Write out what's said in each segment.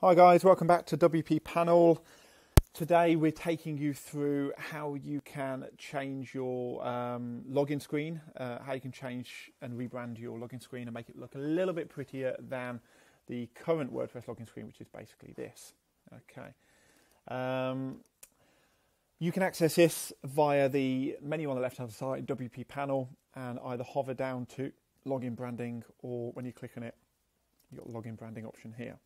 Hi guys, welcome back to WP Panel. Today we're taking you through how you can change your um, login screen, uh, how you can change and rebrand your login screen and make it look a little bit prettier than the current WordPress login screen, which is basically this. Okay. Um, you can access this via the menu on the left hand side, WP Panel, and either hover down to login branding or when you click on it, you've got login branding option here.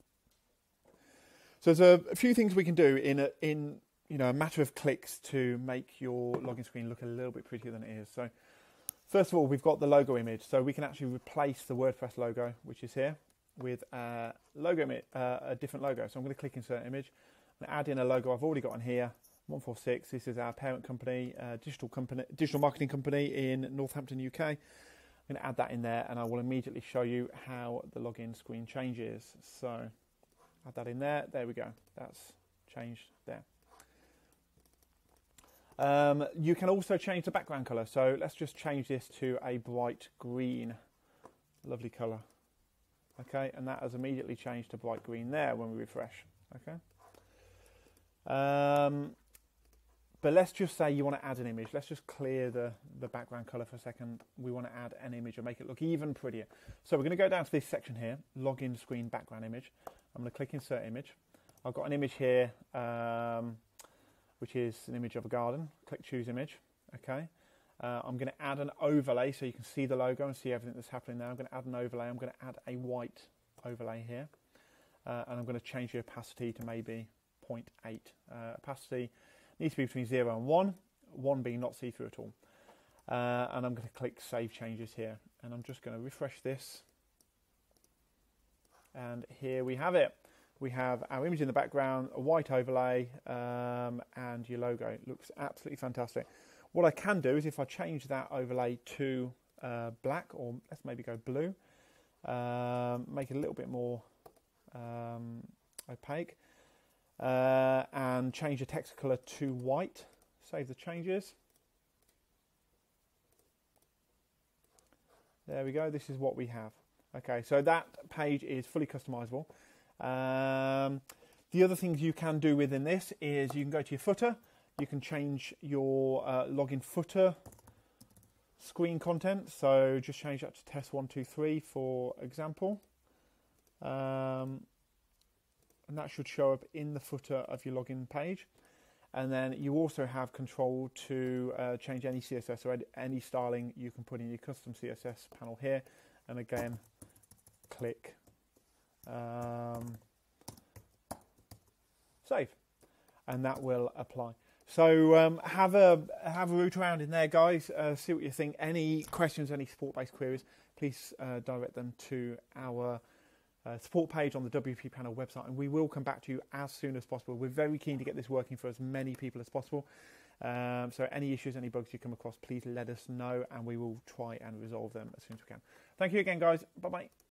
So there's a, few things we can do in a, in you know a matter of clicks to make your login screen look a little bit prettier than it is. So first of all, we've got the logo image, so we can actually replace the WordPress logo, which is here, with a logo uh, a different logo. So I'm going to click insert image and add in a logo I've already got on here. 146. This is our parent company, uh, digital company, digital marketing company in Northampton, UK. I'm going to add that in there, and I will immediately show you how the login screen changes. So Add that in there. There we go. That's changed there. Um, you can also change the background colour. So let's just change this to a bright green. Lovely colour. Okay, and that has immediately changed to bright green there when we refresh. Okay. Um, but let's just say you want to add an image. Let's just clear the, the background color for a second. We want to add an image and make it look even prettier. So we're going to go down to this section here, login screen background image. I'm going to click insert image. I've got an image here, um, which is an image of a garden. Click choose image. Okay. Uh, I'm going to add an overlay so you can see the logo and see everything that's happening there. I'm going to add an overlay. I'm going to add a white overlay here. Uh, and I'm going to change the opacity to maybe 0.8. Uh, opacity needs to be between 0 and 1, 1 being not see-through at all. Uh, and I'm going to click Save Changes here. And I'm just going to refresh this. And here we have it. We have our image in the background, a white overlay, um, and your logo. It looks absolutely fantastic. What I can do is if I change that overlay to uh, black, or let's maybe go blue, um, make it a little bit more um, opaque, uh, and change the text color to white. Save the changes. There we go. This is what we have. Okay, so that page is fully customizable. Um, the other things you can do within this is you can go to your footer. You can change your uh, login footer screen content. So just change that to test one, two, three, for example. Um, and that should show up in the footer of your login page. And then you also have control to uh, change any CSS or any styling you can put in your custom CSS panel here. And again, click um, save, and that will apply. So um, have a have a root around in there, guys. Uh, see what you think. Any questions, any support-based queries, please uh, direct them to our uh, support page on the WP Panel website, and we will come back to you as soon as possible. We're very keen to get this working for as many people as possible. Um, so, any issues, any bugs you come across, please let us know, and we will try and resolve them as soon as we can. Thank you again, guys. Bye bye.